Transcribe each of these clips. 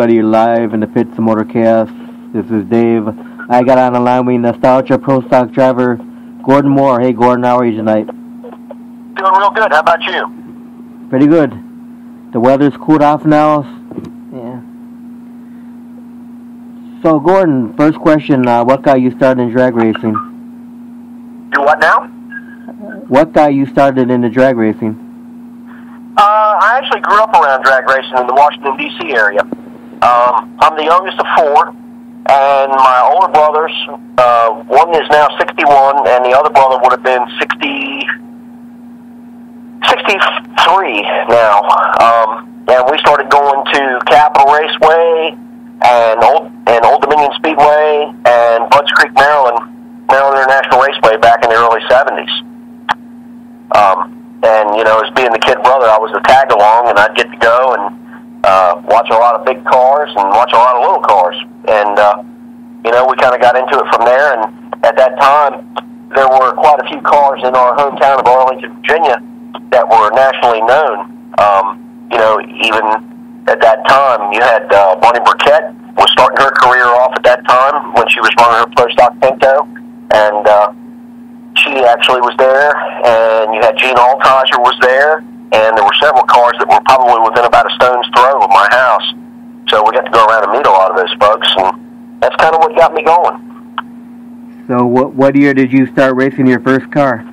everybody live in the pits of Motorcast. This is Dave. I got on the line with Nostalgia Pro Stock driver Gordon Moore. Hey, Gordon, how are you tonight? Doing real good. How about you? Pretty good. The weather's cooled off now. Yeah. So, Gordon, first question: uh, What got you started in drag racing? Do what now? What got you started in the drag racing? Uh, I actually grew up around drag racing in the Washington D.C. area. Um, I'm the youngest of four, and my older brothers, uh, one is now 61, and the other brother would have been 60, 63 now. Um, and we started going to Capital Raceway and Old and Old Dominion Speedway and Budds Creek, Maryland, Maryland International Raceway back in the early 70s. Um, and you know, as being the kid brother, I was the tag along, and I'd get to go and uh, watch a lot of big cars and watch a lot of little cars, and uh, you know, we kind of got into it from there. And at that time, there were quite a few cars in our hometown of Arlington, Virginia, that were nationally known. Um, you know, even at that time, you had uh, Bunny Burkett was starting her career off at that time when she was running her Pro Stock Pinto, and uh, she actually was there, and you had Gene Altizer was there, and there were several cars that were probably within about a stone's throw of my house. So we got to go around and meet a lot of those folks, and that's kind of what got me going. So, what what year did you start racing your first car?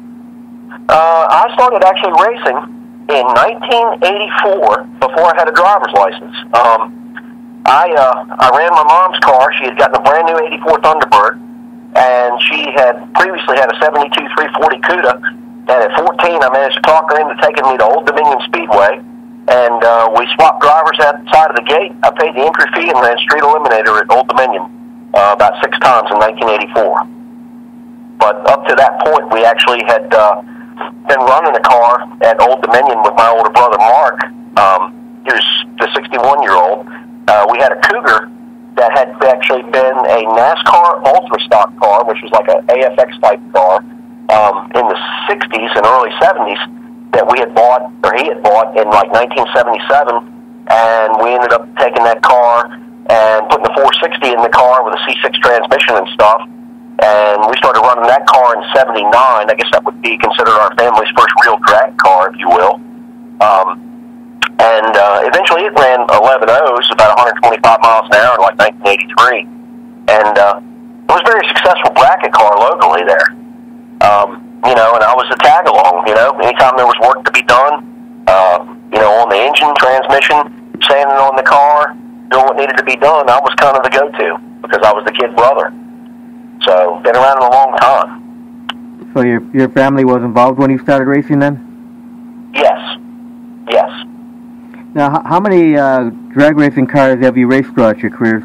Uh, I started actually racing in 1984 before I had a driver's license. Um, I uh, I ran my mom's car. She had gotten a brand new '84 Thunderbird, and she had previously had a 72 340 Cuda. And at 14, I managed to talk her into taking me to Old Dominion Speedway, and uh, we swapped drivers outside of the gate. I paid the entry fee and ran Street Eliminator at Old Dominion uh, about six times in 1984. But up to that point, we actually had uh, been running a car at Old Dominion with my older brother Mark. Um, he was the 61 year old. Uh, we had a Cougar that had actually been a NASCAR Ultra Stock car, which was like an AFX type car um, in the 60s and early 70s that we had bought, or he had bought in like 1977. And we ended up taking that car and putting the 460 in the car with a C6 transmission and stuff. And we started running that car in 79. I guess that would be considered our family's first real drag car, if you will. Um, and uh, eventually it ran 11 O's, about 125 miles an hour in like 1983. And uh, it was a very successful bracket car locally there. Um, you know, and I was a tag along, you know, anytime there was work to be done, uh, you know, on the engine, transmission, sanding on the car, doing what needed to be done, I was kind of the go-to because I was the kid brother. So, been around a long time. So your your family was involved when you started racing then? Yes. Yes. Now, how many uh, drag racing cars have you raced throughout your careers?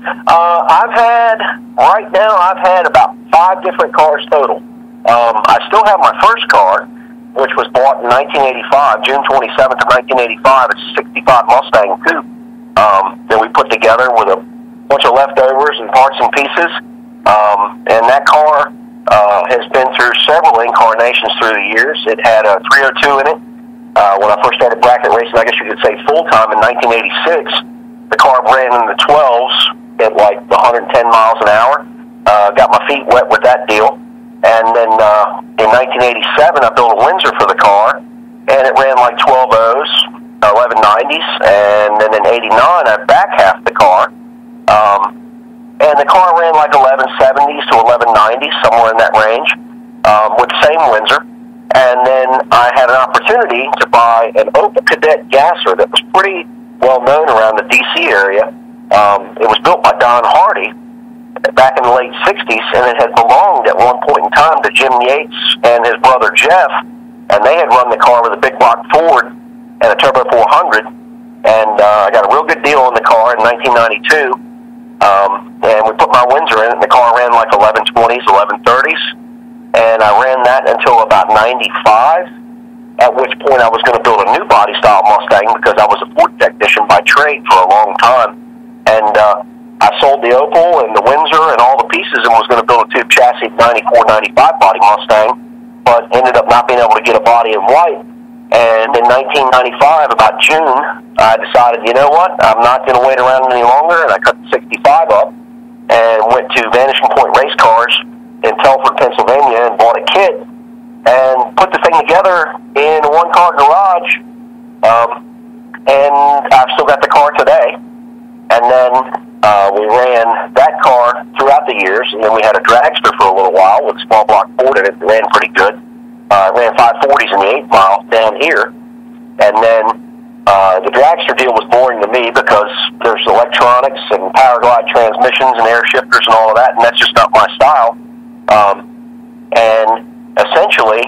Uh, I've had, right now, I've had about five different cars total. Um, I still have my first car, which was bought in 1985, June 27th of 1985. It's a 65 Mustang Coupe um, that we put together with a bunch of leftovers and parts and pieces. Um, and that car uh, has been through several incarnations through the years. It had a 302 in it. Uh, when I first started bracket racing, I guess you could say full time in 1986, the car ran in the 12s at like 110 miles an hour. Uh, got my feet wet with that deal. And then uh, in 1987, I built a Windsor for the car, and it ran like 12 O's, 11 90s. And then in 89, I back half the car. Um, and the car ran like 11 70s to 11 90s, somewhere in that range, um, with the same Windsor. And then I had an opportunity to buy an Opel Kadett gasser that was pretty well known around the D.C. area. Um, it was built by Don Hardy back in the late 60s, and it had belonged at one point in time to Jim Yates and his brother Jeff, and they had run the car with a big block Ford and a Turbo 400, and uh, I got a real good deal on the car in 1992, um, and we put my Windsor in it, and the car ran like 1120s, 1130s, and I ran that until about 95, at which point I was going to build a new body style Mustang because I was a Ford technician by trade for a long time, and uh, I sold the Opel and the Windsor and all the pieces and was going to build a tube chassis 94, 95 body Mustang, but ended up not being able to get a body in white. And in 1995, about June, I decided, you know what, I'm not going to wait around any longer, and I cut the 65 up and went to Vanishing Point Race Cars in Telford, Pennsylvania, and bought a kit and put the thing together in a one-car garage. Um, and I've still got the car today. And then uh, we ran that car throughout the years, and then we had a dragster for a little while with small block Ford in it. Ran pretty good. Uh, ran 540s in the 8 mile down here. And then uh, the dragster deal was boring to me because there's electronics and power glide transmissions and air shifters and all of that, and that's just not my style. Um, and essentially,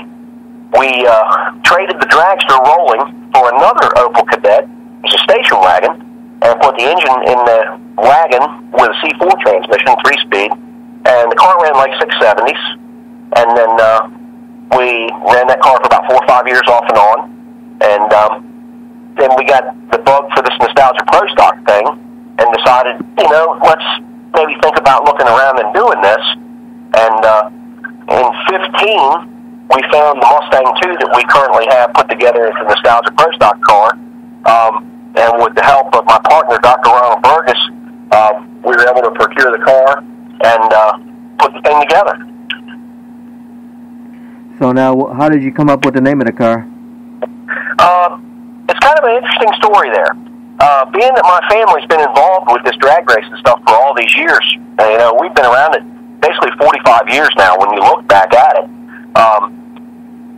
we uh, traded the dragster rolling for another Opel Kadett. It was a station wagon, and put the engine in the wagon with a C4 transmission, three speed, and the car ran like 670s. And then uh, we ran that car for about four or five years off and on, and um, then we got the bug for this nostalgia pro stock thing and decided, you know, let's maybe think about looking around and doing this. And uh, in 15, we found the Mustang 2 that we currently have put together as a nostalgia pro stock car. Um, and with the help of my partner, Dr. Ronald Burgess, uh, we were able to procure the car and uh, put the thing together. So now, how did you come up with the name of the car? Uh, it's kind of an interesting story there. Uh, being that my family's been involved with this drag race and stuff for all these years, you know, we've been around it basically 45 years now when you look back at it. Um,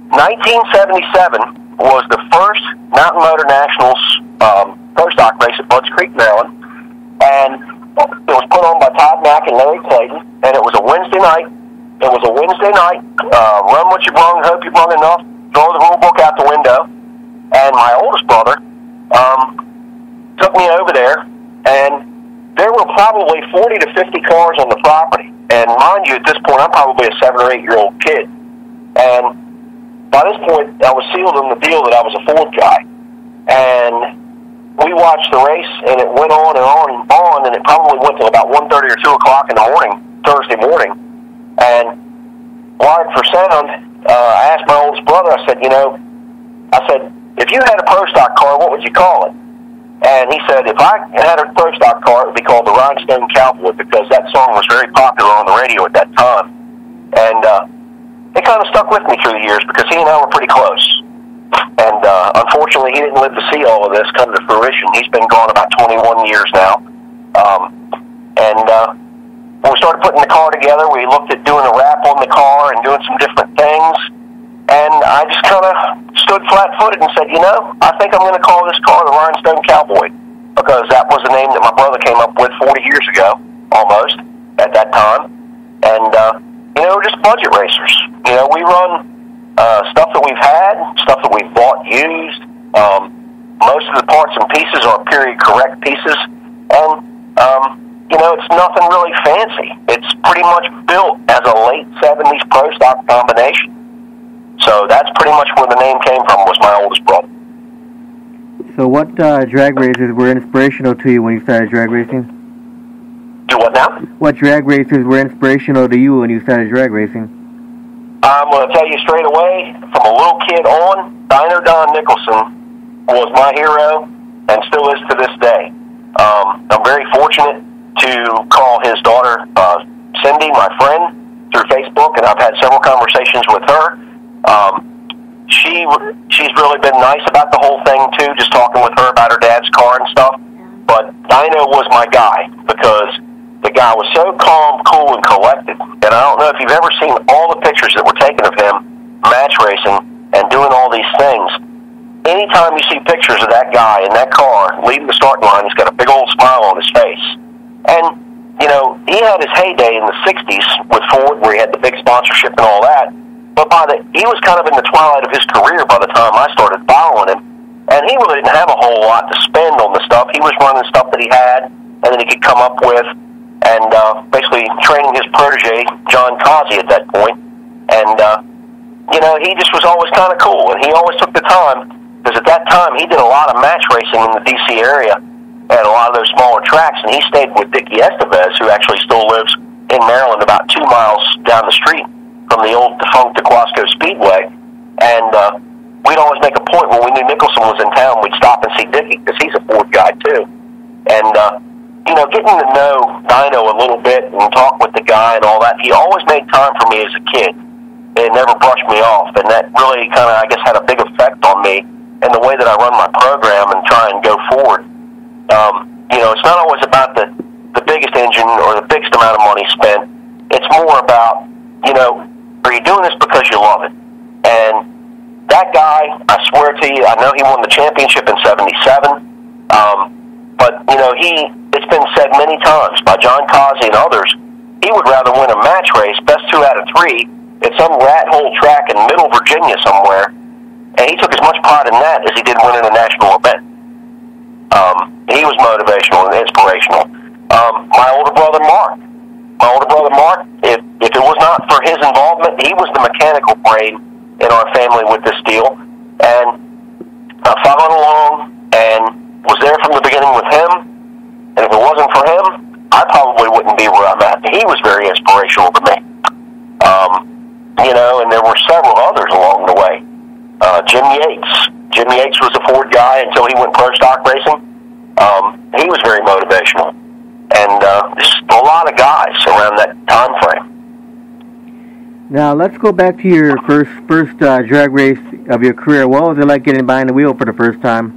1977 was the first Mountain Motor Nationals um, stock race at Budds Creek, Maryland, and it was put on by Todd Mack and Larry Clayton, and it was a Wednesday night. It was a Wednesday night. Uh, run what you brung, hope you brung enough. Throw the rule book out the window and my oldest brother um, took me over there, and there were probably 40 to 50 cars on the property. And mind you, at this point, I'm probably a seven or eight year old kid. And by this point, I was sealed in the deal that I was a Ford guy. And we watched the race, and it went on and on and on, and it probably went till about 1.30 or 2 o'clock in the morning, Thursday morning. And wired for sound, uh, I asked my oldest brother, I said, you know, I said, if you had a pro stock car, what would you call it? And he said, if I had a pro stock car, it would be called the Rhinestone Cowboy because that song was very popular on the radio at that time. And uh, it kind of stuck with me through the years because he and I were pretty close. And uh, unfortunately, he didn't live to see all of this come to fruition. He's been gone about 21 years now. Um, and uh, when we started putting the car together, we looked at doing a wrap on the car and doing some different things. And I just kind of stood flat-footed and said, you know, I think I'm going to call this car the Rhinestone Cowboy because that was the name that my brother came up with 40 years ago, almost, at that time. And, uh, you know, we're just budget racers. You know, we run uh, stuff that we've had, stuff that we've bought used. Um, most of the parts and pieces are period correct pieces. And, um, you know, it's nothing really fancy. It's pretty much built as a late 70s pro stock combination. So that's pretty much where the name came from. Was my oldest brother. So what uh, drag racers were inspirational to you when you started drag racing? Do what now? What drag racers were inspirational to you when you started drag racing? I'm going to tell you straight away, from a little kid on, Dino Don Nicholson was my hero and still is to this day. Um, I'm very fortunate to call his daughter uh, Cindy my friend through Facebook, and I've had several conversations with her. Um, she she's really been nice about the whole thing too, just talking with her about her dad's car and stuff. But Dino was my guy because the guy was so calm, cool, and collected. And I don't know if you've ever seen all the pictures that were taken of him match racing and doing all these things. Anytime you see pictures of that guy in that car leading the starting line, he's got a big old smile on his face. And you know, he had his heyday in the '60s with Ford, where he had the big sponsorship and all that but by the he was kind of in the twilight of his career by the time I started following him, and he really didn't have a whole lot to spend on the stuff. He was running stuff that he had, and then he could come up with, and uh, basically training his protege John Causey at that point. point, and uh, you know he just was always kind of cool, and he always took the time because at that time he did a lot of match racing in the DC area at a lot of those smaller tracks, and he stayed with Dickie Estevez, who actually still lives in Maryland, about two miles down the street from the old defunct Aquasco Speedway. And uh, we'd always make a point when we knew Nicholson was in town, we'd stop and see Dickie because he's a Ford guy too. And uh, you know, getting to know Dino a little bit and talk with the guy and all that, he always made time for me as a kid. It never brushed me off, and that really kind of, I guess, had a big effect on me and the way that I run my program and try and go forward. Um, you know, it's not always about the the biggest engine or the biggest amount of money spent. It's more about, you know, are you doing this because you love it? And that guy, I swear to you, I know he won the championship in '77. Um, but you know, he it's been said many times by John Causey and others. He would rather win a match race, best two out of three, at some rat hole track in Middle Virginia somewhere, and he took as much pride in that as he did winning a national event. Um, he was motivational and inspirational. Um, my older brother Mark, my older brother Mark, if if it was not for his involvement, he was the mechanical brain in our family with this deal, and I followed along and was there from the beginning with him. And if it wasn't for him, I probably wouldn't be where I'm at. He was very inspirational to me. Um, you know, and there were several others along the way. Uh, Jim Yates. Jim Yates was a Ford guy until he went pro stock racing. Um, he was very motivational and uh, just a lot of guys around that time frame. Now let's go back to your first first uh, drag race of your career. What was it like getting behind the wheel for the first time?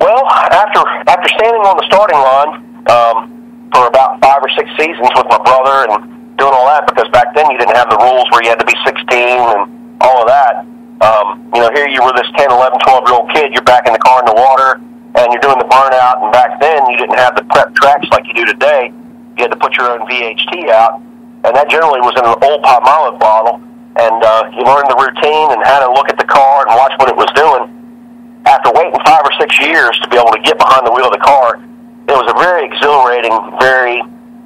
Well, after after standing on the starting line um, for about five or six seasons with my brother and doing all that, because back then you didn't have the rules where you had to be 16 and all of that. Um, you know, here you were this 10, 11, 12 year old kid. You're back in the car in the water and you're doing the burnout. And back then, you didn't have the prep tracks like you do today. You had to put your own VHT out, and that generally was in an old Palmolive bottle. And uh, you learned the routine and how to look at the car and watch what it was doing. After waiting five or six years to be able to get behind the wheel of the car, it was a very exhilarating, very.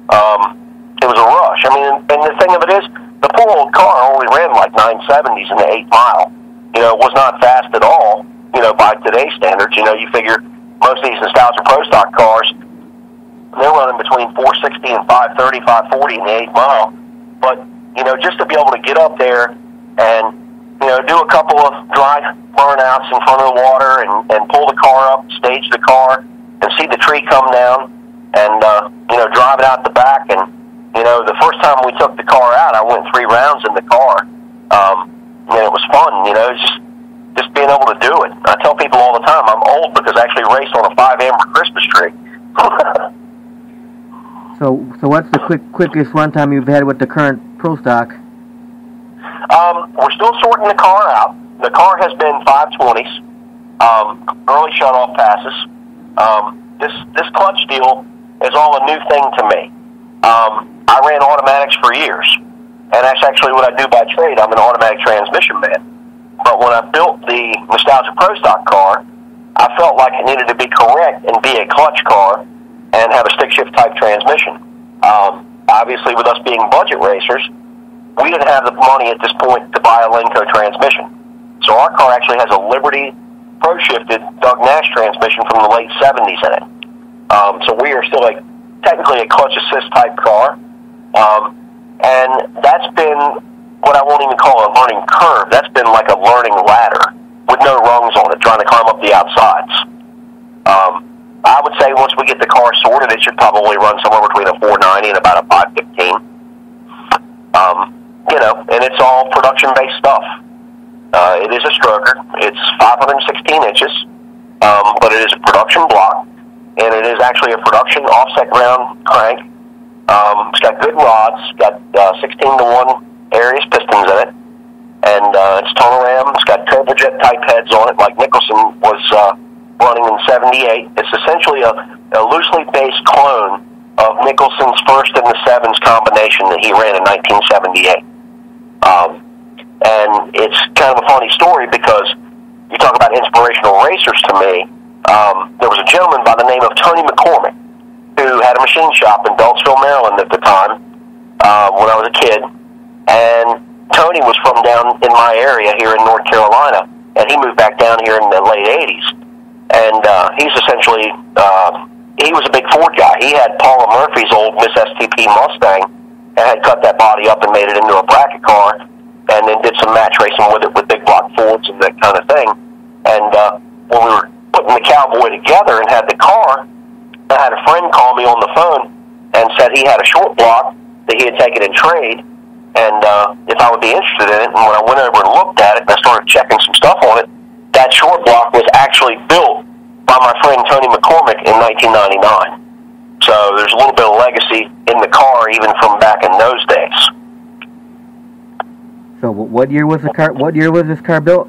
Um, it was a rush. I mean, and the thing of it is, the poor old car only ran like 970s in the eight mile. You know, it was not fast at all. You know, by today's standards, you know, you figure most of these nostalgia pro stock cars, they're running between 460 and 530, 540 in the eight mile. But you know, just to be able to get up there and you know do a couple of dry burnouts in front of the water and, and pull the car up, stage the car, and see the tree come down, and uh, you know drive it out the back. And you know, the first time we took the car out, I went three rounds in the car, um, and it was fun. You know, just just being able to do it. I tell people all the time I'm old because I actually raced on a five amber Christmas tree. so, so what's the quick quickest run time you've had with the current Pro Stock? Um, we're still sorting the car out. The car has been 520s, um, early shut off passes. Um, this this clutch deal is all a new thing to me. Um, I ran automatics for years, and that's actually what I do by trade. I'm an automatic transmission man. But when I built the Nostalgia Pro Stock car, I felt like it needed to be correct and be a clutch car and have a stick shift type transmission. Um, obviously, with us being budget racers, we didn't have the money at this point to buy a Lenco transmission. So our car actually has a Liberty Pro shifted Doug Nash transmission from the late 70s in it. Um, so we are still a, technically a clutch assist type car. Um, and that's been what I won't even call a learning curve. That's been like a learning ladder with no rungs on it, trying to climb up the outsides. Um, I would say once we get the car sorted, it should probably run somewhere between a 490 and about a 515. Um, you know, and it's all production-based stuff. Uh, it is a stroker. It's 516 inches, um, but it is a production block, and it is actually a production offset ground crank. Um, it's got good rods, got uh, 16 to 1 Arias pistons in it, and uh, it's tunnel ram. It's got turbojet type heads on it, like Nicholson was uh, running in '78. It's essentially a, a loosely based clone of Nicholson's first and the sevens combination that he ran in 1978. Um, and it's kind of a funny story because you talk about inspirational racers to me. Um, there was a gentleman by the name of Tony McCormick who had a machine shop in Beltsville, Maryland at the time uh, when I was a kid. And Tony was from down in my area here in North Carolina, and he moved back down here in the late 80s. And uh, he's essentially, uh, he was a big Ford guy. He had Paula Murphy's old Miss STP Mustang and had cut that body up and made it into a bracket car and then did some match racing with it with big block Fords and that kind of thing. And uh, when we were putting the cowboy together and had the car, I had a friend call me on the phone and said he had a short block that he had taken in trade, and uh, if I would be interested in it. And when I went over and looked at it, and I started checking some stuff on it, that short block was actually built by my friend Tony McCormick in 1999. So there's a little bit of legacy in the car, even from back in those days. So what year was the car? What year was this car built?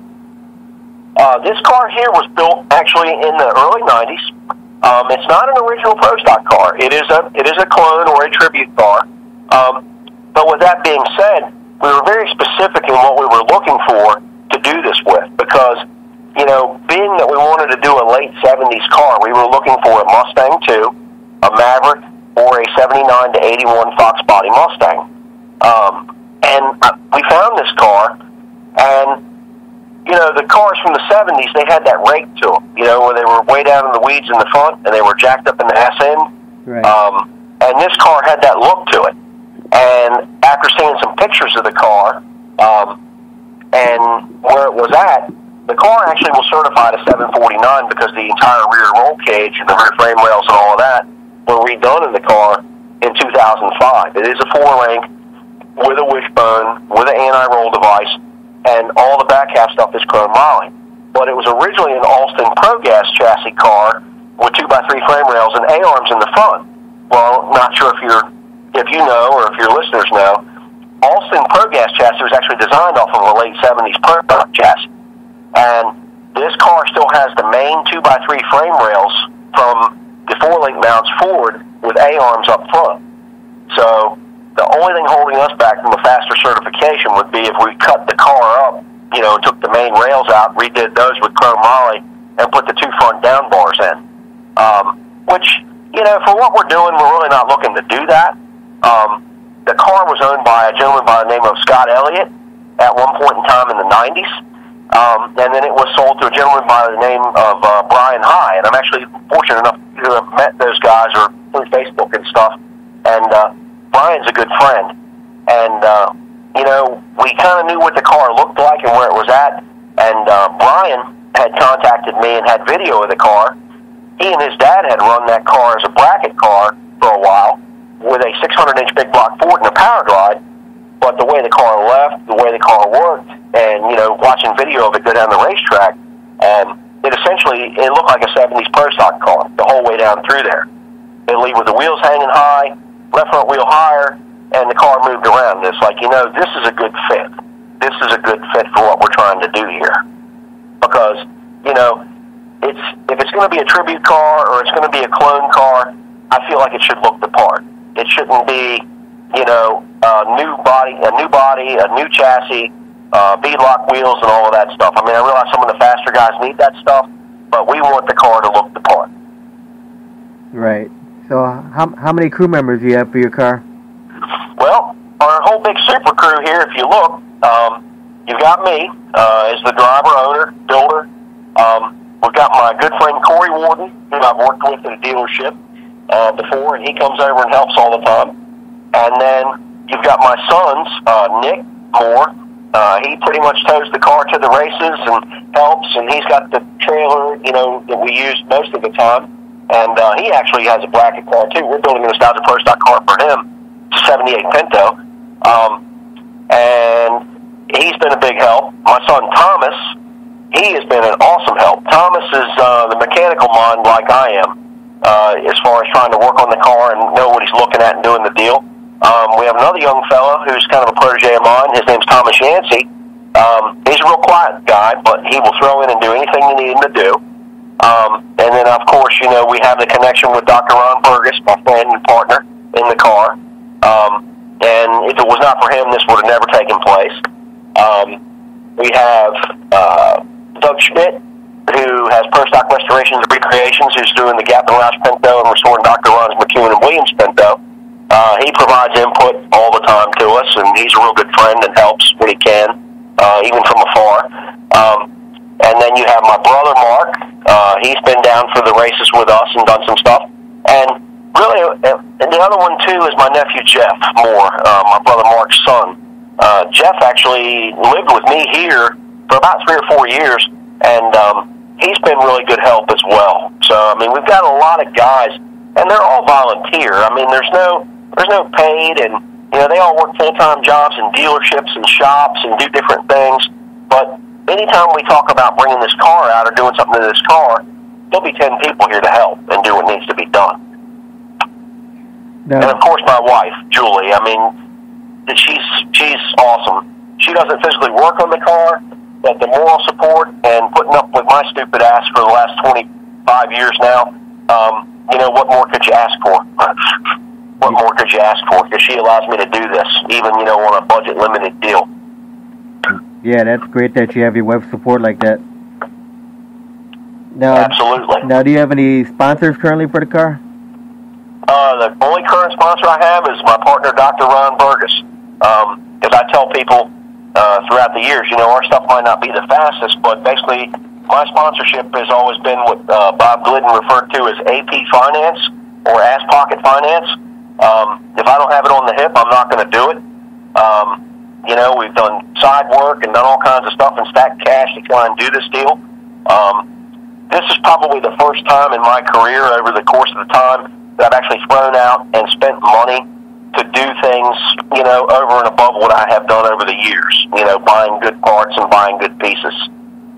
Uh, this car here was built actually in the early 90s. Um, it's not an original Pro Stock car. It is a it is a clone or a tribute car. Um, but with that being said, we were very specific in what we were looking for to do this with because, you know, being that we wanted to do a late 70s car, we were looking for a Mustang 2, a Maverick, or a 79 to 81 Fox body Mustang. Um, and we found this car, and you know, the cars from the 70s, they had that rake to them, you know, where they were way down in the weeds in the front and they were jacked up in the ass end. Right. Um, and this car had that look to it. And after seeing some pictures of the car um, and where it was at, the car actually was certified a 749 because the entire rear roll cage and the rear frame rails and all of that were redone in the car in 2005. It is a four link with a wishbone, with an anti-roll device, and all the back half stuff is chrome moly. But it was originally an Alston Pro Gas chassis car with two by three frame rails and A arms in the front. Well, not sure if you're if you know or if your listeners know, Alston Pro Gas chassis was actually designed off of a late '70s Pro chassis, and this car still has the main two by three frame rails from the four link mounts forward with A arms up front. So the only thing holding us back from a faster certification would be if we cut the car up, you know, took the main rails out, redid those with chrome moly, and put the two front down bars in. Um, which, you know, for what we're doing, we're really not looking to do that. Um, the car was owned by a gentleman by the name of Scott Elliott at one point in time in the 90s. Um, and then it was sold to a gentleman by the name of uh, Brian High. And I'm actually fortunate enough to have met those guys or through Facebook and stuff. And uh, Brian's a good friend, and uh, you know we kind of knew what the car looked like and where it was at. And uh, Brian had contacted me and had video of the car. He and his dad had run that car as a bracket car for a while with a 600-inch big block Ford and a power glide. But the way the car left, the way the car worked, and you know watching video of it go down the racetrack, um, it essentially it looked like a 70s pro stock car the whole way down through there. It leave with the wheels hanging high left front wheel higher, and the car moved around. And it's like, you know, this is a good fit. This is a good fit for what we're trying to do here. Because, you know, it's if it's going to be a tribute car or it's going to be a clone car, I feel like it should look the part. It shouldn't be, you know, a new body, a new body, a new chassis, uh, beadlock wheels, and all of that stuff. I mean, I realize some of the faster guys need that stuff, but we want the car to look the part. Right. So how, how many crew members do you have for your car? Well, our whole big super crew here, if you look, um, you've got me uh, as the driver, owner, builder. Um, we've got my good friend Corey Warden, who I've worked with at a dealership uh, before, and he comes over and helps all the time. And then you've got my sons, uh, Nick Moore. Uh, he pretty much tows the car to the races and helps, and he's got the trailer, you know, that we use most of the time and uh, he actually has a bracket car too. We're building a nostalgia pro stock car for him, 78 Pinto, um, and he's been a big help. My son Thomas, he has been an awesome help. Thomas is uh, the mechanical mind like I am, uh, as far as trying to work on the car and know what he's looking at and doing the deal. Um, we have another young fellow who's kind of a protege of mine. His name's Thomas Yancey. Um, he's a real quiet guy, but he will throw in and do anything you need him to do. Um, and then, of course, you know, we have the connection with Dr. Ron Burgess, my friend and partner in the car. Um, and if it was not for him, this would have never taken place. Um, we have uh, Doug Schmidt, who has Pro Stock Restorations and Recreations, who's doing the Gapp and Roush Pinto and restoring Dr. Ron's McEwen and Williams Pinto. Uh, he provides input all the time to us, and he's a real good friend and helps when he can, uh, even from afar. Um, and then you have my brother Mark. Uh, he's been down for the races with us and done some stuff. And really, uh, and the other one too is my nephew Jeff Moore, uh, my brother Mark's son. Uh, Jeff actually lived with me here for about three or four years, and um, he's been really good help as well. So I mean, we've got a lot of guys, and they're all volunteer. I mean, there's no there's no paid, and you know they all work full time jobs in dealerships and shops and do different things. But anytime we talk about bringing this car out or doing something to this car, there'll be ten people here to help and do what needs to be done. Now, And of course, my wife, Julie. I mean, she's she's awesome. She doesn't physically work on the car, but the moral support and putting up with my stupid ass for the last twenty five years now. Um, you know, what more could you ask for? what more could you ask for? Because she allows me to do this, even you know, on a budget limited deal. Yeah, that's great that you have your web support like that. Now, Absolutely. now, do you have any sponsors currently for the car? Uh, the only current sponsor I have is my partner, Dr. Ron Burgess. Um, as I tell people uh, throughout the years, you know, our stuff might not be the fastest, but basically my sponsorship has always been what uh, Bob Glidden referred to as AP Finance or Ass Pocket Finance. Um, if I don't have it on the hip, I'm not going to do it. Um, you know, we've done side work and done all kinds of stuff and stacked cash to try and do this deal. Um, this is probably the first time in my career over the course of the time that I've actually thrown out and spent money to do things, you know, over and above what I have done over the years. You know, buying good parts and buying good pieces.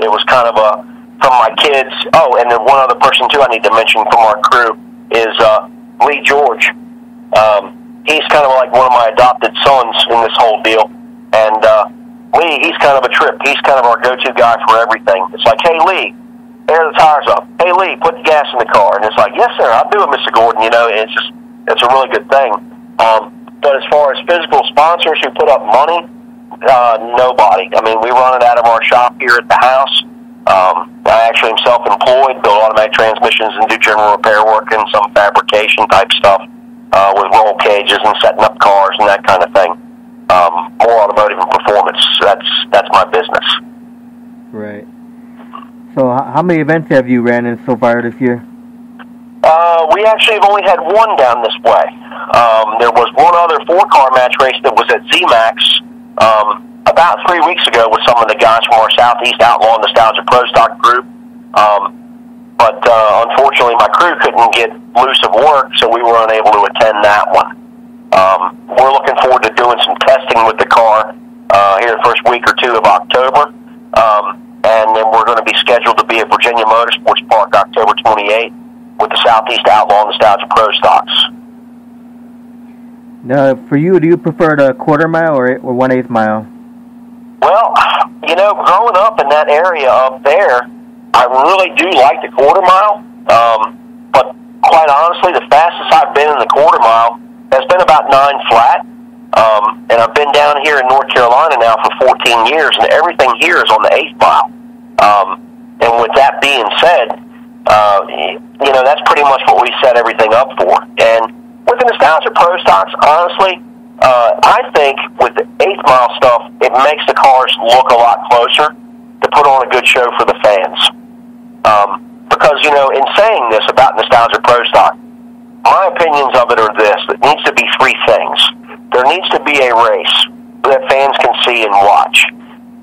It was kind of a from my kids. Oh, and then one other person too I need to mention from our crew is uh, Lee George. Um, he's kind of like one of my adopted sons in this whole deal, and uh, Lee, he's kind of a trip. He's kind of our go-to guy for everything. It's like, hey Lee, air the tires up. Hey Lee, put the gas in the car. And it's like, yes sir, I'll do it, Mr. Gordon. You know, it's just it's a really good thing. Um, but as far as physical sponsors who put up money, uh, nobody. I mean, we run it out of our shop here at the house. Um, I actually am self-employed, build automatic transmissions and do general repair work and some fabrication type stuff uh, with roll cages and setting up cars and that kind of thing. Um, more automotive and performance. That's that's my business. Right. So, how many events have you ran in so far this year? Uh, we actually have only had one down this way. Um, there was one other four-car match race that was at ZMAX um, about three weeks ago with some of the guys from our Southeast Outlaw Nostalgia Pro Stock group. Um, but uh, unfortunately, my crew couldn't get loose of work, so we were unable to attend that one. Um, we're looking forward to doing some testing with the car uh, here the first week or two of October. Um, and then we're going to be scheduled to be at Virginia Motorsports Park October 28th with the Southeast Outlaw Nostalgia Pro Stocks. Now, for you, do you prefer the quarter mile or or one eighth mile? Well, you know, growing up in that area up there, I really do like the quarter mile. Um, but quite honestly, the fastest I've been in the quarter mile has been about nine flat. Um, and I've been down here in North Carolina now for 14 years, and everything here is on the eighth mile. Um, and with that being said, uh, you know, that's pretty much what we set everything up for. And with the Nostalgia Pro Stocks, honestly, uh, I think with the eighth mile stuff, it makes the cars look a lot closer to put on a good show for the fans. Um, because, you know, in saying this about Nostalgia Pro Stock, my opinions of it are this. It needs to be three things. There needs to be a race that fans can see and watch.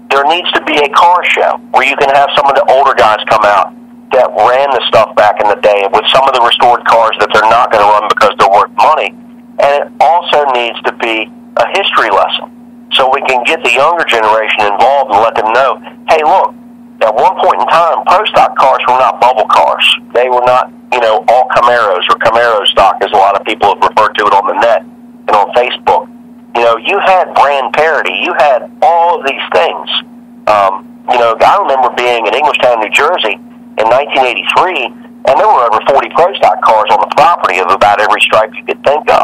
There needs to be a car show where you can have some of the older guys come out that ran the stuff back in the day with some of the restored cars that they're not going to run because they're worth money. And it also needs to be a history lesson so we can get the younger generation involved and let them know, hey, look, at one point in time, pro stock cars were not bubble cars. They were not, you know, all Camaros or Camaro stock, as a lot of people have referred to it on the net and on Facebook. You know, you had brand parity. You had all of these things. Um, you know, I remember being in Englishtown, New Jersey in 1983, and there were over 40 pro stock cars on the property of about every stripe you could think of.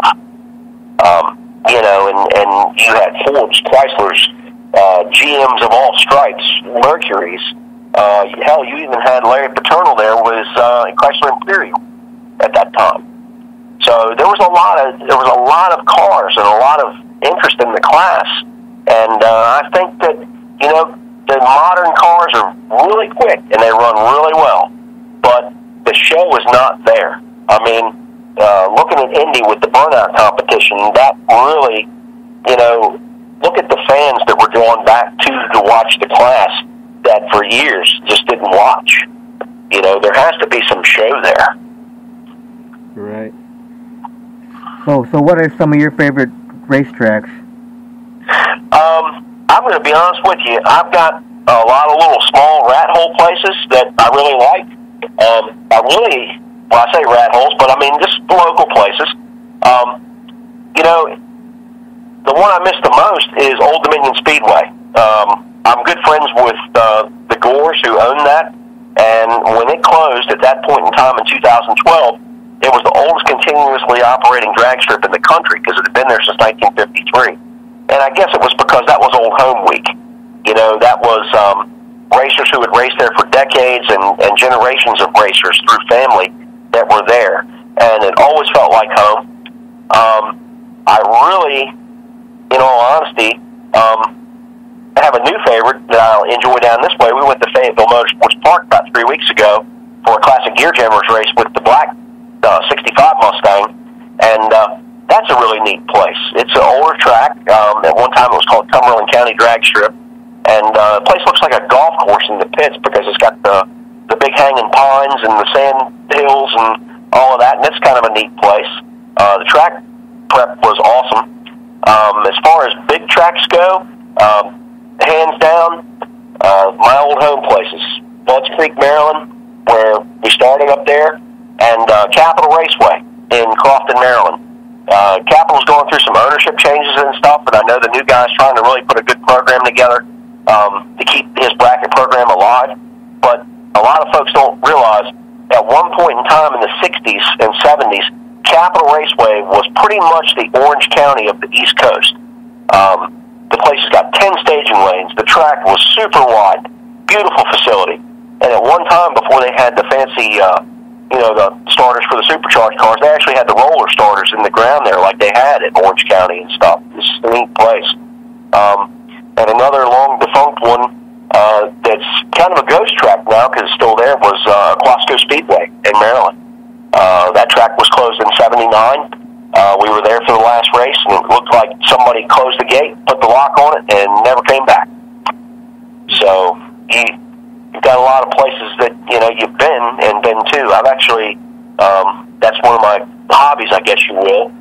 Um, you know, and, and you had Fords, Chryslers, uh, GMs of all stripes, Mercuries. Uh, hell, you even had Larry Paternal there was uh, Chrysler Imperial at that time. So there was a lot of there was a lot of cars and a lot of interest in the class, and uh, I think that you know the modern cars are really quick and they run really well, but the show is not there. I mean, uh, looking at Indy with the burnout competition, that really, you know, look at the fans that were going back to to watch the class that for years just didn't watch. You know, there has to be some show there. Right. Oh, so what are some of your favorite racetracks? Um, I'm going to be honest with you. I've got a lot of little small rat hole places that I really like. Um, I really, well, I say rat holes, but I mean just local places. Um, you know, the one I miss the most is Old Dominion Speedway. Um, I'm good friends with uh, the Gores who own that, and when it closed at that point in time in 2012, it was the oldest continuously operating drag strip in the country because it had been there since 1953. And I guess it was because that was Old Home Week. You know, that was um, racers who had raced there for decades and, and generations of racers through family that were there. And it always felt like home. Um, I really, in all honesty, um, have a new favorite that I'll enjoy down this way. We went to Fayetteville Motorsports Park about three weeks ago for a classic gear jammers race with the black uh, 65 Mustang, and uh, that's a really neat place. It's an older track. Um, at one time, it was called Cumberland County Drag Strip, and uh, the place looks like a golf course in the pits because it's got the the big hanging pines and the sand hills and all of that, and it's kind of a neat place. Uh, the track prep was awesome. Um, as far as big tracks go, um, hands down, uh, my old home places. Budds Creek, Maryland, where we started up there, and uh, Capital Raceway in Crofton, Maryland. Uh, Capital's going through some ownership changes and stuff, but I know the new guy's trying to really put a good program together um, to keep his bracket program alive. But a lot of folks don't realize at one point in time in the 60s and 70s, Capital Raceway was pretty much the Orange County of the East Coast. Um, the place has got 10 staging lanes. The track was super wide, beautiful facility. And at one time, before they had the fancy, uh, you know, the starters for the supercharged cars, they actually had the roller starters in the ground there, like they had at Orange County and stuff. It's a neat place. Um, and another long defunct one uh, that's kind of a ghost track now because it's still there was uh, Quasco Speedway in Maryland. Uh, that track was closed in '79 uh, we were there for the last race, and it looked like somebody closed the gate, put the lock on it, and never came back. So you, you've got a lot of places that you know you've been and been to. I've actually um, that's one of my hobbies, I guess you will.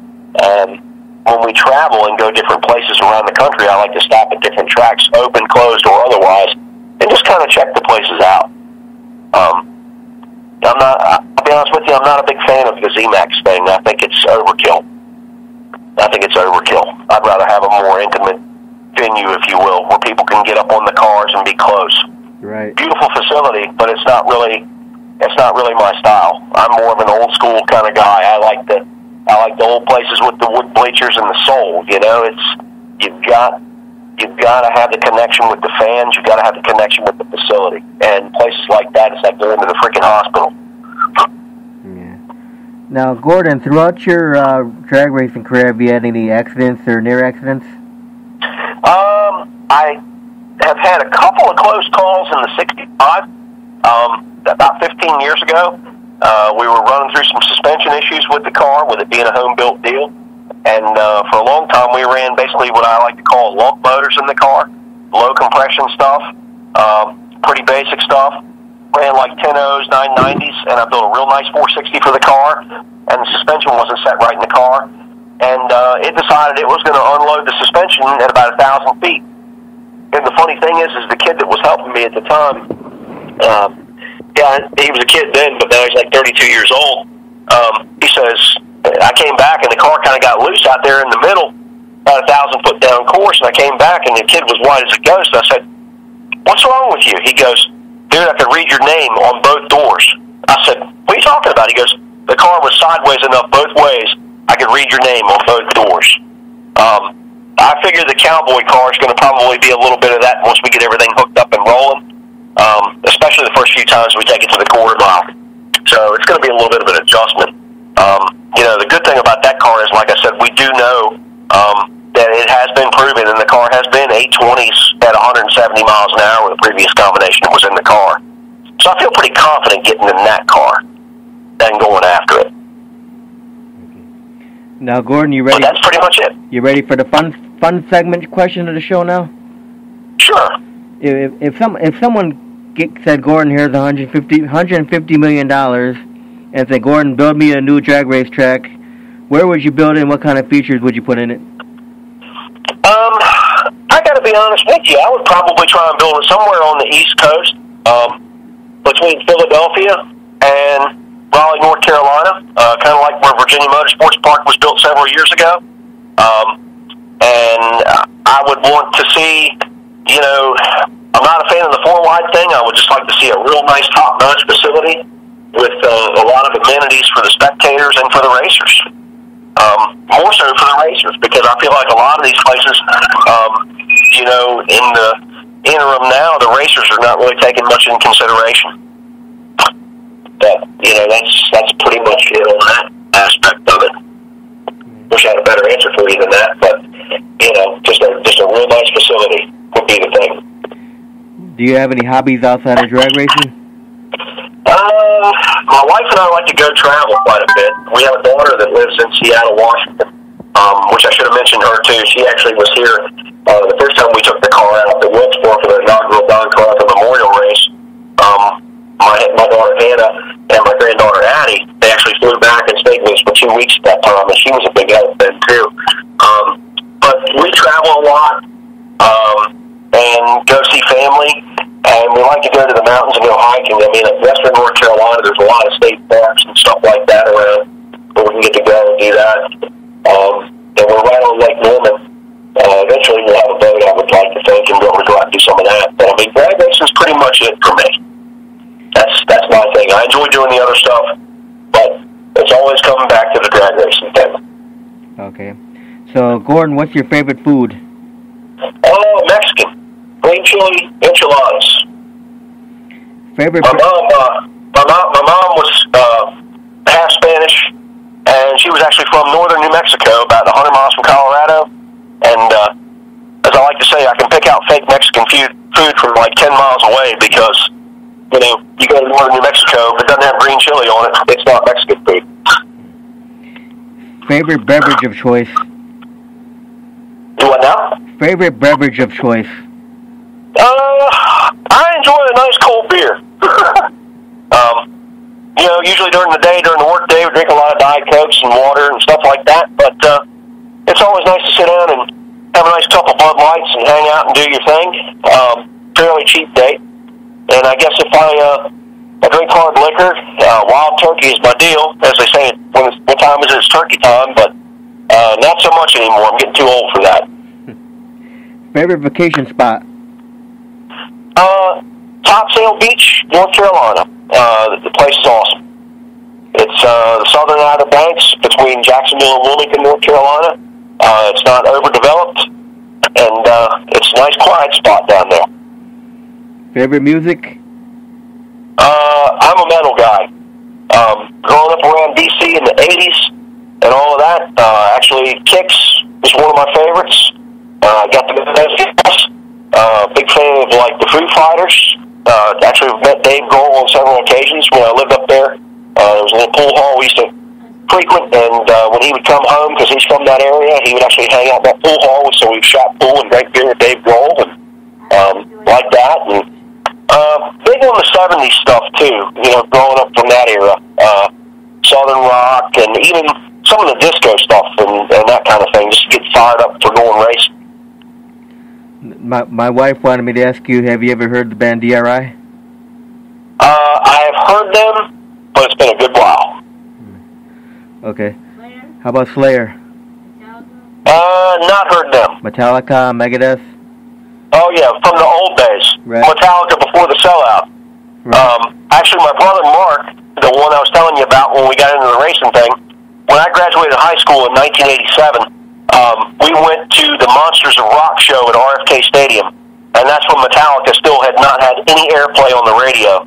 Um, when we travel and go different places around the country, I like to stop at different tracks, open, closed, or otherwise, and just kind of check the places out. Um, I'm not. I'll be honest with you. I'm not a big fan of the ZMAX thing. I think it's overkill. I think it's overkill. I'd rather have a more intimate venue, if you will, where people can get up on the cars and be close. Right. Beautiful facility, but it's not really. It's not really my style. I'm more of an old school kind of guy. I like the. I like the old places with the wood bleachers and the soul. You know, it's you've got you've got to have the connection with the fans. You've got to have the connection with the facility. And places like that, it's like going to the freaking hospital. Yeah. Now, Gordon, throughout your uh, drag racing career, have you had any accidents or near accidents? Um, I have had a couple of close calls in the 65. Um, about 15 years ago, uh, we were running through some suspension issues with the car, with it being a home-built deal and uh, for a long time, we ran basically what I like to call lug motors in the car, low compression stuff, um, pretty basic stuff. Ran like 10 O's, 990s, and I built a real nice 460 for the car. And the suspension wasn't set right in the car, and uh, it decided it was going to unload the suspension at about a thousand feet. And the funny thing is, is the kid that was helping me at the time, um, yeah, he was a kid then, but now he's like 32 years old. Um, he says, I came back and the car kind of got loose out there in the middle, about a thousand foot down course. And I came back and the kid was white as a ghost. I said, "What's wrong with you?" He goes, "Dude, I could read your name on both doors." I said, "What are you talking about?" He goes, "The car was sideways enough both ways. I could read your name on both doors." Um, I figure the cowboy car is going to probably be a little bit of that once we get everything hooked up and rolling. Um, especially the first few times we take it to the quarter mile. So it's going to be a little bit of an adjustment. Um, you know, the good thing about that car is, like I said, we do know um, that it has been proven, and the car has been 820s at 170 miles an hour with the previous combination that was in the car. So I feel pretty confident getting in that car and going after it. Now, Gordon, you ready? But that's pretty much it. You ready for the fun fun segment question of the show now? Sure. If if some if someone said Gordon, here's 150, 150 million dollars, and say, Gordon, build me a new drag race track. Where would you build it, and what kind of features would you put in it? Um, I got to be honest with you. I would probably try and build it somewhere on the East Coast, um, between Philadelphia and Raleigh, North Carolina, uh, kind of like where Virginia Motorsports Park was built several years ago. Um, and I would want to see, you know, I'm not a fan of the four wide thing. I would just like to see a real nice top notch facility with uh, a lot of amenities for the spectators and for the racers. Um, more so for the racers because I feel like a lot of these places, um, you know, in the interim now, the racers are not really taking much in consideration. But you know, that's that's pretty much it on that aspect of it. Wish I had a better answer for you than that, but you know, just a just a real nice facility would be the thing. Do you have any hobbies outside of drag racing? Uh, my wife and I like to go travel quite a bit. We have a daughter that lives in Seattle, Washington, um, which I should have mentioned her too. She actually was here uh, the first time we took the car out to Wilkesboro for the inaugural Don Carlton Memorial Race. Um, my my daughter Hannah and my granddaughter Addie, they actually flew back and stayed with us for two weeks at that time, and she was a big help then too. Um, but we travel a lot um, and go see family and we like to go to the mountains and go hiking. I mean, at Western North Carolina, there's a lot of state parks and stuff like that around where we can get to go and do that. Um, and we're right on Lake Norman. Uh, eventually, we'll have a boat. I would like to think and be able to go out and do some of that. But I mean, drag racing is pretty much it for me. That's that's my thing. I enjoy doing the other stuff, but it's always coming back to the drag racing thing. Okay. So, Gordon, what's your favorite food? Oh, Mexican green chili enchiladas. Favorite. My mom, uh, my mom, my mom was uh, half Spanish, and she was actually from northern New Mexico, about 100 miles from Colorado. And uh, as I like to say, I can pick out fake Mexican food, food from like 10 miles away because you know you go to northern New Mexico, if it doesn't have green chili on it, it's not Mexican food. Favorite beverage of choice. Do what now? Favorite beverage of choice. Uh, I enjoy a nice cold beer. um, you know, usually during the day, during the work day, we drink a lot of Diet Cokes and water and stuff like that. But uh, it's always nice to sit down and have a nice cup of Bud Lights and hang out and do your thing. Um, fairly cheap date. And I guess if I uh, I drink hard liquor, uh, wild turkey is my deal. As they say, when it's, what time is it? It's turkey time, but uh, not so much anymore. I'm getting too old for that. Favorite vacation spot. Uh, Topsail Beach, North Carolina. Uh, the place is awesome. It's uh, the southern Outer Banks between Jacksonville and Wilmington, North Carolina. Uh, it's not overdeveloped, and uh, it's a nice, quiet spot down there. Favorite music? Uh, I'm a metal guy. Um, growing up around DC in the 80s and all of that, uh, actually, Kix is one of my favorites. Uh, got the best uh, big fan of like the Foo Fighters. Uh, actually, met Dave Grohl on several occasions when I lived up there. Uh, there was a little pool hall we used to frequent, and uh, when he would come home because he's from that area, he would actually hang out in that pool hall. So we shot pool and drank beer with Dave Grohl and um, like that. And uh, big on the '70s stuff too. You know, growing up from that era, uh, Southern rock, and even some of the disco stuff and, and that kind of thing. Just get fired up for going racing my my wife wanted me to ask you: Have you ever heard the band DRI? Uh, I have heard them, but it's been a good while. Okay. Slayer? How about Slayer? Uh, not heard them. Metallica, Megadeth. Oh yeah, from the old days. Right. Metallica before the sellout. Right. Um, actually, my brother Mark, the one I was telling you about when we got into the racing thing, when I graduated high school in 1987 um, we went to the Monsters of Rock show at RFK Stadium, and that's when Metallica still had not had any airplay on the radio.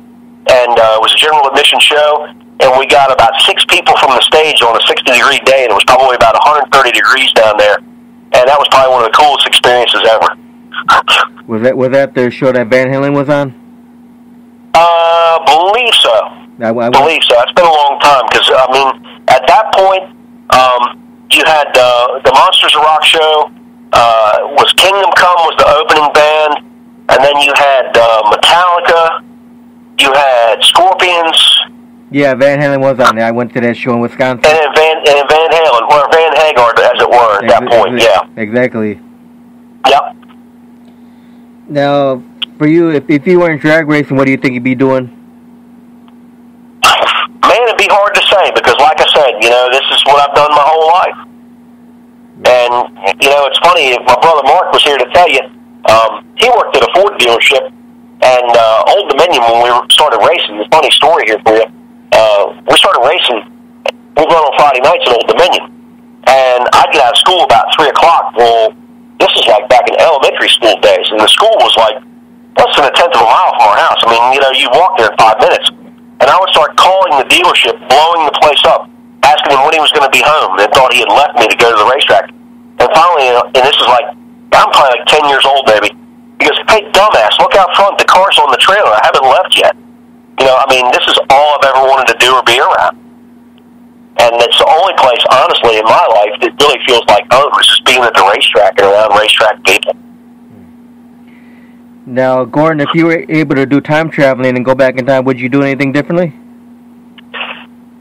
And uh, it was a general admission show, and we got about six people from the stage on a 60 degree day, and it was probably about 130 degrees down there. And that was probably one of the coolest experiences ever. was that was that the show that Van Halen was on? Uh, believe so. I, I, believe so. It's been a long time because I mean, at that point, um, you had uh, the Monsters of Rock show. Uh, was Kingdom Come was the opening band, and then you had uh, Metallica, you had Scorpions, Yeah, Van Halen was on there. I went to that show in Wisconsin. and then Van and then Van Halen, or Van Hagar, as it were, at that point. ex- Yeah. Exactly. Yep. Now, for you, if, if you weren't drag racing, what do you think you'd be doing? Man, it'd be hard to say because, like I said, you know, this is what I've done my whole life. And you know, it's funny. My brother Mark was here to tell you, um, he worked at a Ford dealership, and uh, Old Dominion when we started racing. A funny story here for you. Uh, we started racing. We run on Friday nights at Old Dominion, and I'd get out of school about three o'clock. Well, this is like back in elementary school days, and the school was like less than a tenth of a mile from our house. I mean, you know, you walk there in five minutes. And I would start calling the dealership, blowing the place up, asking him when he was going to be home. and thought he had left me to go to the racetrack. And finally, and this is like, I'm probably like 10 years old, maybe. He goes, hey, dumbass, look out front. The car's on the trailer. I haven't left yet. You know, I mean, this is all I've ever wanted to do or be around. And it's the only place, honestly, in my life that really feels like home is just being at the racetrack and around racetrack people. Now, Gordon, if you were able to do time traveling and go back in time, would you do anything differently?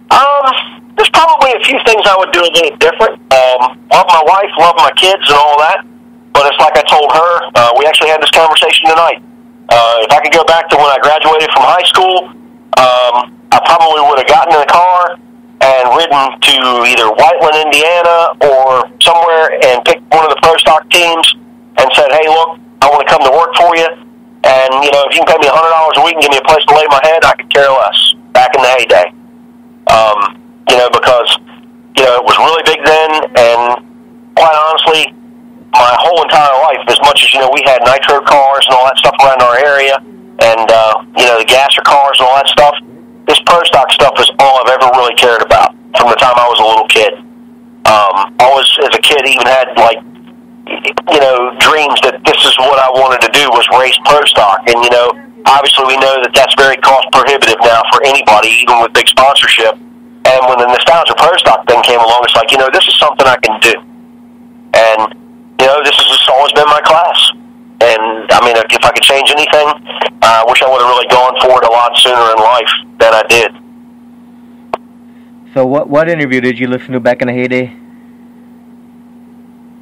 Um, there's probably a few things I would do a little different. Um, love my wife, love my kids, and all that. But it's like I told her. Uh, we actually had this conversation tonight. Uh, if I could go back to when I graduated from high school, um, I probably would have gotten in a car and ridden to either Whiteland, Indiana, or somewhere and picked one of the pro stock teams and said, "Hey, look, I want to come to work for you." And you know, if you can pay me a hundred dollars a week and give me a place to lay my head, I could care less. Back in the heyday, um, you know, because you know it was really big then, and quite honestly, my whole entire life, as much as you know, we had nitro cars and all that stuff around our area, and uh, you know the gasser cars and all that stuff. This pro stock stuff is all I've ever really cared about from the time I was a little kid. Um, always, as a kid, even had like you know dreams that this is what I wanted to do was race pro stock, and you know obviously we know that that's very cost prohibitive now for anybody, even with big sponsorship. And when the nostalgia pro stock thing came along, it's like you know this is something I can do, and you know this has just always been my class. And I mean, if I could change anything, uh, I wish I would have really gone for it a lot sooner in life than I did. So, what what interview did you listen to back in the heyday?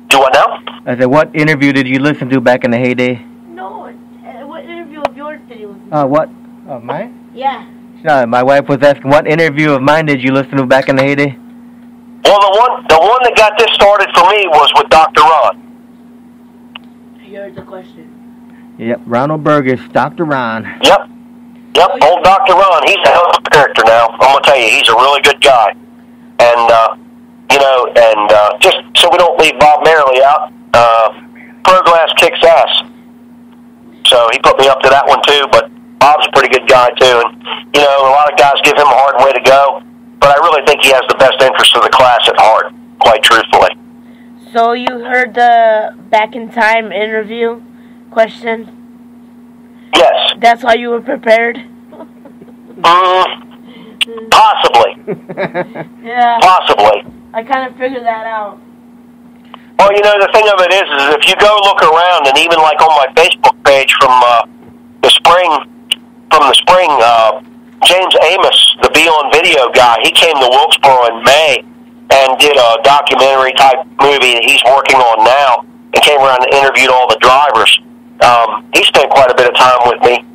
Do I now? I said, what interview did you listen to back in the heyday? No, uh, what interview of yours did you listen to? Uh, what? Oh, mine? yeah. No, my wife was asking, what interview of mine did you listen to back in the heyday? Well, the one the one that got this started for me was with Dr. Ron. Here's the question. Yep, Ronald Burgess, Dr. Ron. Yep. Yep, old Dr. Ron. He's a hell of a character now. I'm going to tell you, he's a really good guy. And, uh, you know, and uh, just so we don't leave Bob Merrily out, uh, Pro Glass kicks ass. So he put me up to that one too, but Bob's a pretty good guy too. And, you know, a lot of guys give him a hard way to go, but I really think he has the best interest of the class at heart, quite truthfully. So you heard the back in time interview question? Yes. That's why you were prepared? Mm, possibly. Yeah, Possibly. I kind of figured that out. Well, you know, the thing of it is, is if you go look around, and even like on my Facebook page from uh, the spring, from the spring, uh, James Amos, the Be On Video guy, he came to Wilkesboro in May and did a documentary type movie that he's working on now, and came around and interviewed all the drivers. Um, he spent quite a bit of time with me,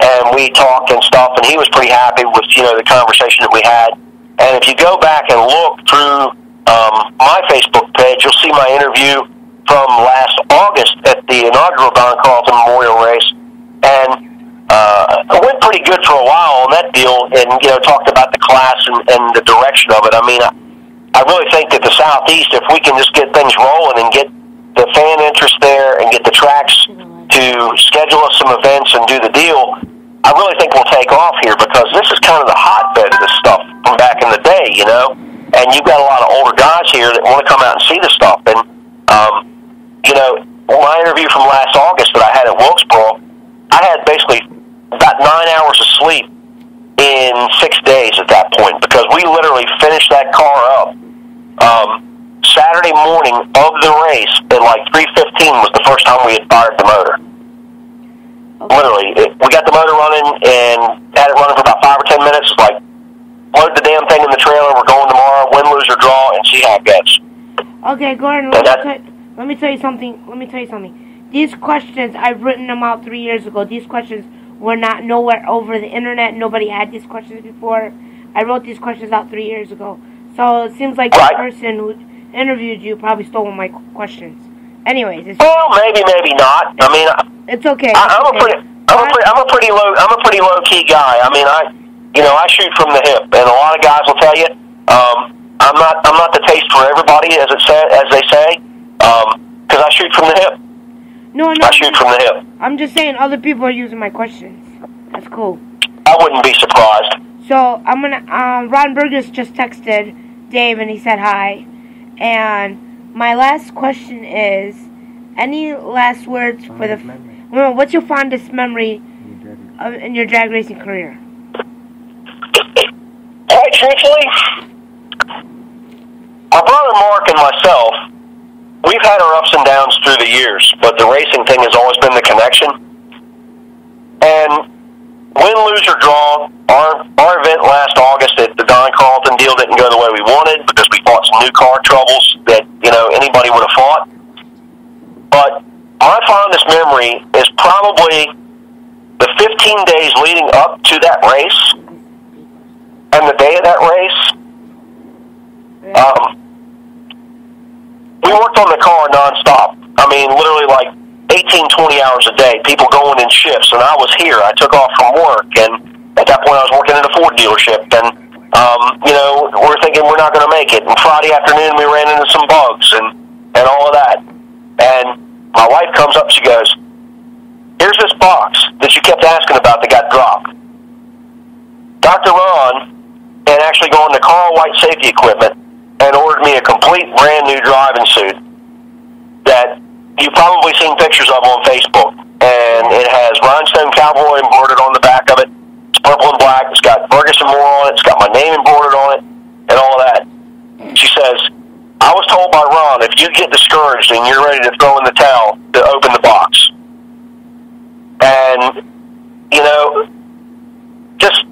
and we talked and stuff, and he was pretty happy with you know the conversation that we had. And if you go back and look through um, my Facebook page, you'll see my interview from last August at the inaugural Don Carlton Memorial Race, and uh, it went pretty good for a while on that deal, and you know talked about the class and, and the direction of it. I mean, I, I really think that the southeast, if we can just get things rolling and get the fan interest there and get the tracks to schedule us some events and do the deal, I really think we'll take off here because this is kind of the hotbed of this stuff from back in the day, you know. And you've got a lot of older guys here that want to come out and see the stuff. And um, you know, my interview from last August that I had at Wilkesboro, I had basically about nine hours of sleep in six days at that point because we literally finished that car up. Um, Saturday morning of the race at like three fifteen was the first time we had fired the motor. Okay. Literally, it, we got the motor running and had it running for about five or ten minutes. Like, load the damn thing in the trailer. We're going tomorrow. Win, lose, or draw, and see how it goes. Okay, Gordon. Let me, tell, let me tell you something. Let me tell you something. These questions, I've written them out three years ago. These questions were not nowhere over the internet. Nobody had these questions before. I wrote these questions out three years ago. So it seems like Right. the person who interviewed you probably stole my questions. Anyways, it's, Well, maybe, maybe not. I mean, it's okay. I, I'm a pretty, I'm a pretty, I'm a pretty low, I'm a pretty low key guy. I mean, I, you know, I shoot from the hip, and a lot of guys will tell you, um, I'm not, I'm not the taste for everybody, as it say, as they say, because I shoot from the hip. No, no. I shoot from the hip. I'm just saying other people are using my questions. That's cool. I wouldn't be surprised. So I'm gonna. Um, Ron Burgess just texted Dave and he said hi. And my last question is, any last words for the? Well, what's your fondest memory of, in your drag racing career? Quite truthfully, my brother Mark and myself, we've had our ups and downs through the years, but the racing thing has always been the connection. And win, lose, or draw, our our event last August at the Don Carlton deal didn't go the way we wanted because we fought some new car troubles that you know anybody would have fought. But my fondest memory is probably the 15 days leading up to that race and the day of that race, um, we worked on the car nonstop. I mean, literally like 18, 20 hours a day, people going in shifts. And I was here. I took off from work. And at that point, I was working at a Ford dealership. And, um, you know, we're thinking we're not going to make it. And Friday afternoon, we ran into some bugs and, and all of that. And my wife comes up, she goes, Here's this box that you kept asking about that got dropped. Dr. Ron and actually gone to Carl White Safety Equipment and ordered me a complete brand new driving suit that you've probably seen pictures of on Facebook. And it has Rhinestone Cowboy embroidered on the back of it. It's purple and black. It's got Ferguson Moore on it. It's got my name embroidered on it and all of that. She says, I was told by Ron, if you get discouraged and you're ready to throw in the towel, to open the box. And, you know, just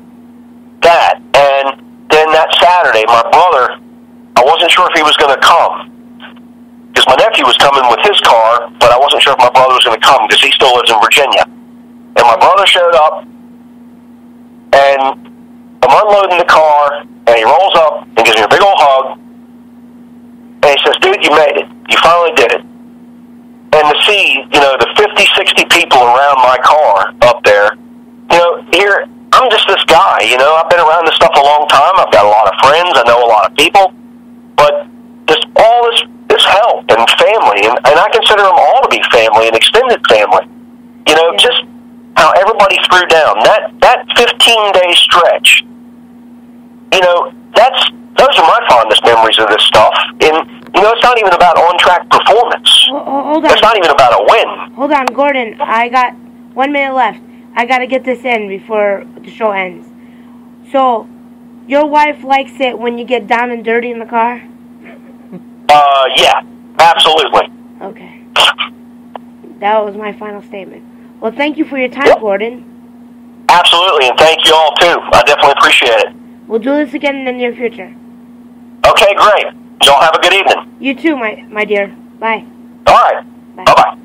that. And then that Saturday, my brother, I wasn't sure if he was going to come. Because my nephew was coming with his car, but I wasn't sure if my brother was going to come because he still lives in Virginia. And my brother showed up, and I'm unloading the car, and he rolls up and gives me a big old hug. And he says, dude, you made it. You finally did it. And to see, you know, the 50, 60 people around my car up there, you know, here, I'm just this guy, you know, I've been around this stuff a long time. I've got a lot of friends. I know a lot of people. But just all this, this help and family, and, and I consider them all to be family and extended family. You know, just how everybody threw down. That, that 15 day stretch, you know, that's, those are my fondest memories of this stuff. And, you know, it's not even about on track performance. Ho- Hold It's not even about a win. Hold on, Gordon. I got one minute left. I gotta get this in before the show ends. So, your wife likes it when you get down and dirty in the car? Uh, yeah, absolutely. Okay. That was my final statement. Well, thank you for your time, Yep. Gordon. Absolutely, and thank you all too. I definitely appreciate it. We'll do this again in the near future. Okay, great. Y'all have a good evening. You too, my my dear. Bye. All right. Bye. Bye bye.